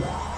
Yeah.